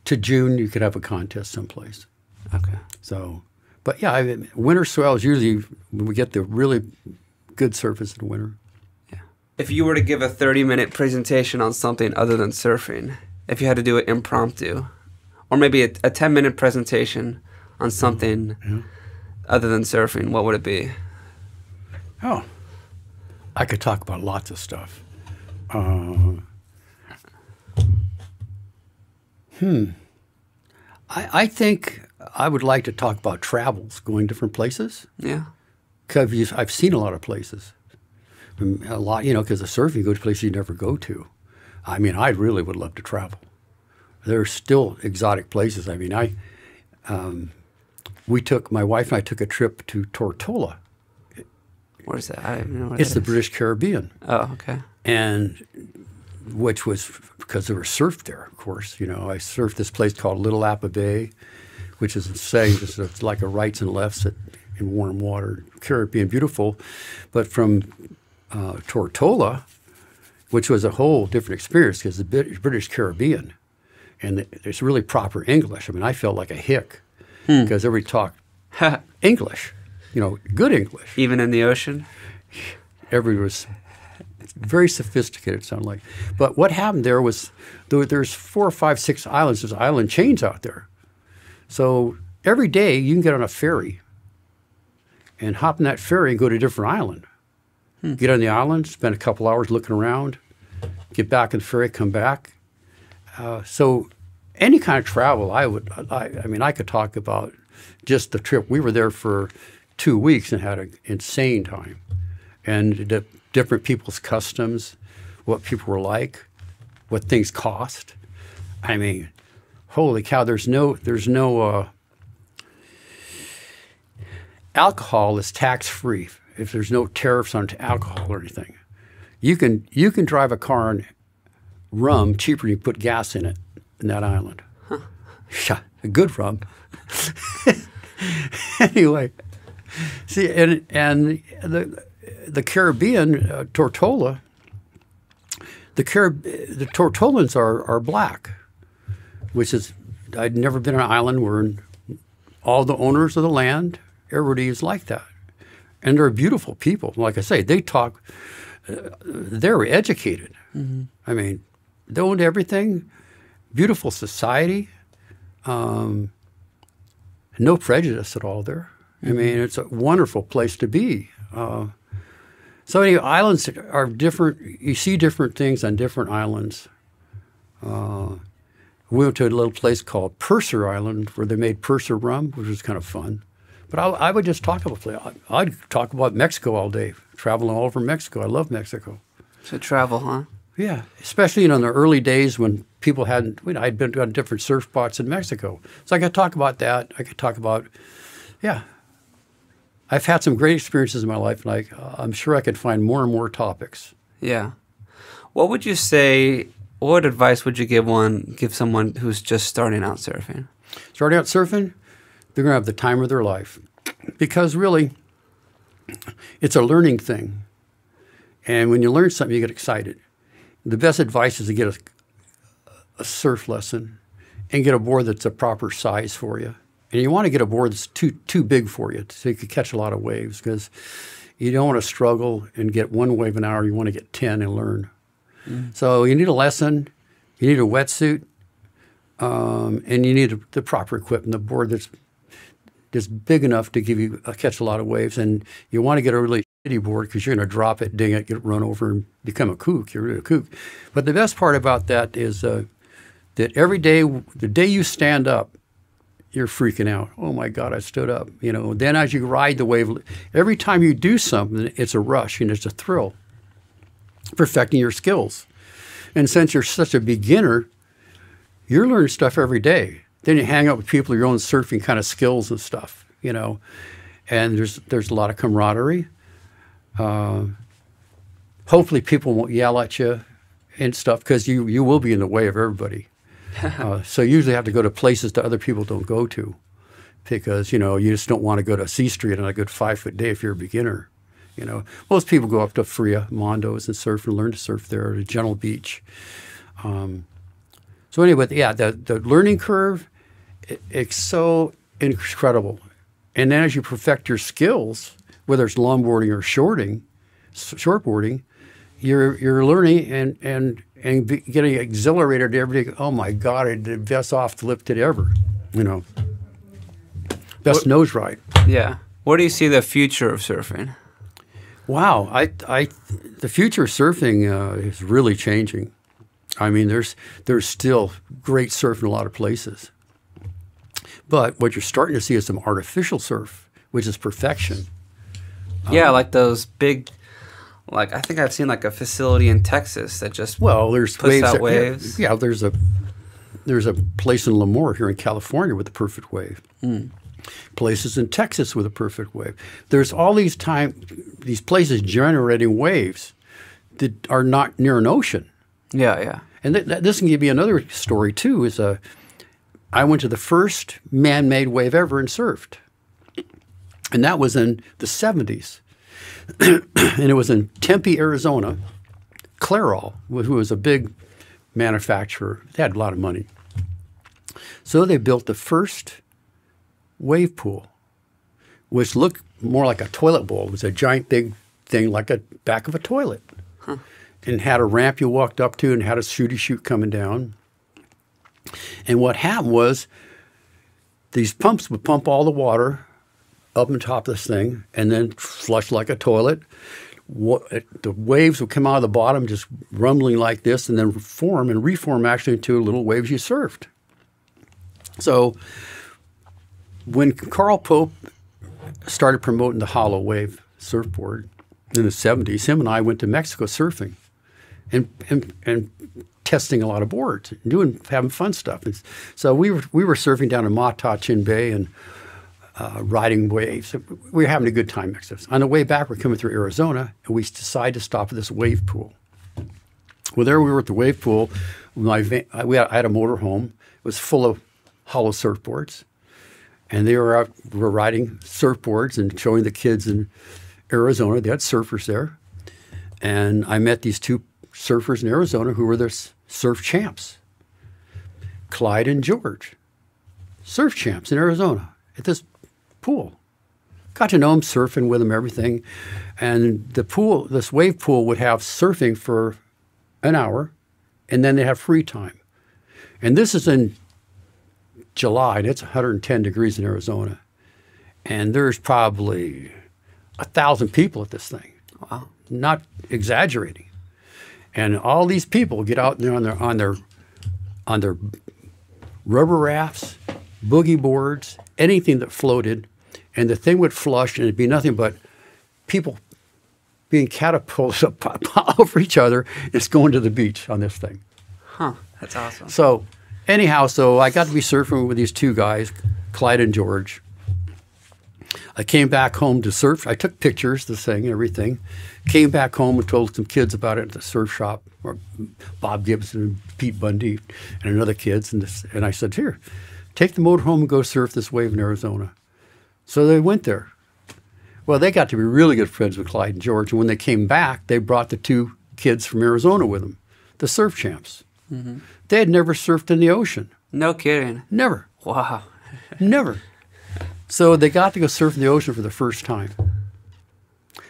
to June, you could have a contest someplace. Okay. So, but yeah, I mean, winter swells usually when we get the really good surface in the winter. Yeah. If you were to give a 30 minute presentation on something other than surfing, if you had to do it impromptu, or maybe a, a 10 minute presentation on something other than surfing, what would it be? Oh, I could talk about lots of stuff. Uh, hmm. I, I think I would like to talk about travels, going different places. Yeah. Because I've seen a lot of places. Um, A lot, you know, because the surfing, you go to places you never go to. I mean, I really would love to travel. There's still exotic places. I mean, I, um, we took, my wife and I took a trip to Tortola. Where's that? I don't know what It's the is. British Caribbean. Oh, okay. and which was because there was surf there, of course. You know, I surfed this place called Little Apple Bay, which is saying it's, it's like a rights and lefts at, in warm water, Caribbean, beautiful. But from uh, Tortola, which was a whole different experience because the British Caribbean, and it's really proper English. I mean, I felt like a hick hmm. because everybody talked English, you know, good English Even in the ocean? everybody was very sophisticated. It sounded like. But what happened there was there, there's four or five, six islands. There's island chains out there. So every day you can get on a ferry and hop in that ferry and go to a different island. Hmm. Get on the island, spend a couple hours looking around, get back in the ferry, come back. Uh, so any kind of travel, I would. I, I mean, I could talk about just the trip. We were there for two weeks and had an insane time, and the different people's customs, what people were like, what things cost. I mean, holy cow! There's no. There's no. Uh, alcohol is tax free if there's no tariffs on alcohol or anything. You can you can drive a car on rum cheaper than you put gas in it in that island. A good rum. anyway, see, and and the the Caribbean uh, Tortola, the Carib- the Tortolans are are black, which is I'd never been on an island where all the owners of the land, everybody is like that, and they're beautiful people. Like I say, they talk. Uh, they're educated. I mean, they owned everything. Beautiful society. Um, no prejudice at all there. I mean, it's a wonderful place to be. Uh, so anyway, islands are different. You see different things on different islands. Uh, we went to a little place called Purser Island where they made Pusser rum, which was kind of fun. But I, I would just talk about I'd talk about Mexico all day, traveling all over Mexico. I love Mexico. So travel, huh? Yeah, especially you know, in the early days when people hadn't. You know, I'd been on different surf spots in Mexico, so I could talk about that. I could talk about, yeah. I've had some great experiences in my life, and I, I'm sure I could find more and more topics. Yeah. What would you say? What advice would you give one give someone who's just starting out surfing? Starting out surfing, they're going to have the time of their life, because really, it's a learning thing, and when you learn something, you get excited. The best advice is to get a, a surf lesson and get a board that's a proper size for you. And you want to get a board that's too too big for you so you can catch a lot of waves because you don't want to struggle and get one wave an hour. You want to get 10 and learn. So you need a lesson, you need a wetsuit, um, and you need the proper equipment, the board that's that's big enough to give you uh, catch a lot of waves. And you want to get a really board because you're going to drop it, ding it, get run over, and become a kook. You're really a kook. But the best part about that is uh, that every day, the day you stand up, you're freaking out. Oh my God, I stood up. You know. Then as you ride the wave, every time you do something, it's a rush and it's a thrill. Perfecting your skills, and since you're such a beginner, you're learning stuff every day. Then you hang out with people your own surfing kind of skills and stuff. You know, and there's there's a lot of camaraderie. Uh, hopefully, people won't yell at you and stuff because you you will be in the way of everybody. uh, so you usually have to go to places that other people don't go to because you know you just don't want to go to C Street on a good five foot day if you're a beginner. You know, most people go up to Faria, Mondos, and surf and learn to surf there at a Gentle Beach. Um, so anyway, yeah, the the learning curve, it, it's so incredible. And then as you perfect your skills, whether it's longboarding or shorting, shortboarding, you're you're learning and and and getting exhilarated every day. Oh my God! I did the best off lifted ever. You know, best nose ride. Yeah. Where do you see the future of surfing? Wow, I, I, the future of surfing uh, is really changing. I mean, there's there's still great surf in a lot of places, but what you're starting to see is some artificial surf, which is perfection. Yeah, like those big, like I think I've seen like a facility in Texas that just Well, there's Puts waves. out that- yeah, waves. Yeah, there's a there's a place in Lemoore here in California with a perfect wave. Places in Texas with a perfect wave. There's all these time these places generating waves that are not near an ocean. yeah, yeah. And th- th- this can give you another story too. Is uh, I went to the first man-made wave ever and surfed, and that was in the '70s, and it was in Tempe, Arizona. Clairol, who was a big manufacturer, they had a lot of money, so they built the first wave pool, which looked more like a toilet bowl. It was a giant big thing like a back of a toilet. and had a ramp you walked up to and had a shooty chute coming down. And what happened was these pumps would pump all the water up on top of this thing and then flush like a toilet. The waves would come out of the bottom just rumbling like this and then form and reform actually into little waves you surfed. So when Carl Pope started promoting the hollow wave surfboard in the 70s, him and I went to Mexico surfing and, and, and testing a lot of boards, doing having fun stuff. And so we were we were surfing down in Matanchen Bay and uh, riding waves. We were having a good time next. On the way back, we're coming through Arizona, and we decided to stop at this wave pool. Well, there we were at the wave pool. My van, we had, I had a motor home. It was full of hollow surfboards, and they were out, were riding surfboards and showing the kids in Arizona. They had surfers there, and I met these two surfers in Arizona who were their surf champs, Clyde and George, surf champs in Arizona at this pool. Got to know him, surfing with him, everything. And the pool, this wave pool, would have surfing for an hour, and then they have free time. And this is in July, and it's 110 degrees in Arizona. And there's probably a thousand people at this thing. Wow. Not exaggerating. And all these people get out there on their on their on their rubber rafts, boogie boards, anything that floated, and the thing would flush, and it'd be nothing but people being catapulted over each other. It's going to the beach on this thing. Huh, that's awesome. So, anyhow, so I got to be surfing with these two guys, Clyde and George. I came back home to surf. I took pictures, the thing, everything. Came back home and told some kids about it at the surf shop, or Bob Gibson and Pete Bundy and another kids. And, this, and I said, here, take the motor home and go surf this wave in Arizona. So they went there. Well, they got to be really good friends with Clyde and George. And when they came back, they brought the two kids from Arizona with them, the surf champs. Mm-hmm. They had never surfed in the ocean. No kidding. Never. Wow. never. So they got to go surf in the ocean for the first time.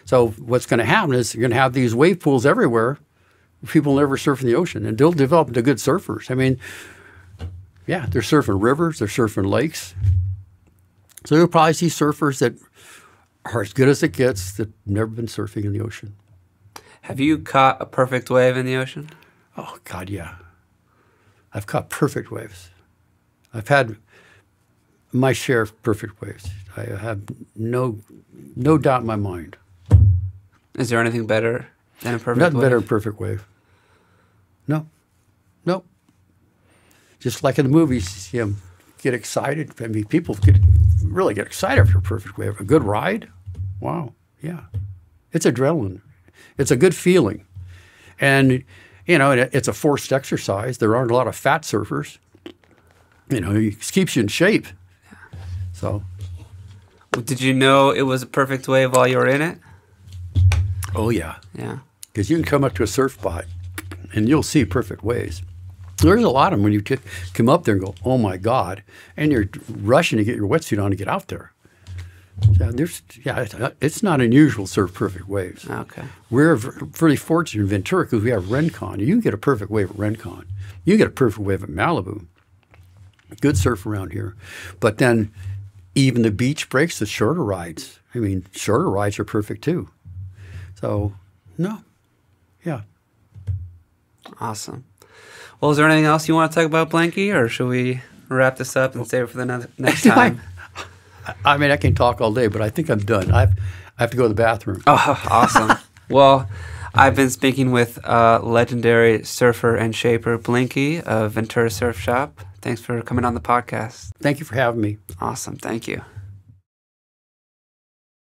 So what's going to happen is you're going to have these wave pools everywhere. People never surf in the ocean, and they'll develop into good surfers. I mean, yeah, they're surfing rivers, they're surfing lakes. So you'll probably see surfers that are as good as it gets that never been surfing in the ocean. Have you caught a perfect wave in the ocean? Oh God, yeah. I've caught perfect waves. I've had my share of perfect waves. I have no no doubt in my mind. Is there anything better than a perfect Nothing wave? better than perfect wave. No. No. Just like in the movies, you know, get excited. I mean, people get really get excited after a perfect wave. A good ride, wow, yeah. It's adrenaline. It's a good feeling. And, you know, it's a forced exercise. There aren't a lot of fat surfers. You know, it keeps you in shape. So. Did you know it was a perfect wave while you were in it? Oh yeah, yeah. Because you can come up to a surf spot, and you'll see perfect waves. There's a lot of them when you t- come up there and go, "Oh my God!" and you're rushing to get your wetsuit on to get out there. So there's, yeah, it's, uh, it's not unusual to surf perfect waves. Okay. We're pretty fortunate in Ventura because we have Rincon. You can get a perfect wave at Rincon. You can get a perfect wave at Malibu. Good surf around here, but then even the beach breaks, the shorter rides. I mean, shorter rides are perfect too. So, no. Yeah. Awesome. Well, is there anything else you want to talk about, Blinky, or should we wrap this up and save it for the ne- next time? I mean, I can talk all day, but I think I'm done. I've, I have to go to the bathroom. Oh, awesome. well, I've been speaking with uh, legendary surfer and shaper Blinky of Ventura Surf Shop. Thanks for coming on the podcast. Thank you for having me. Awesome. Thank you.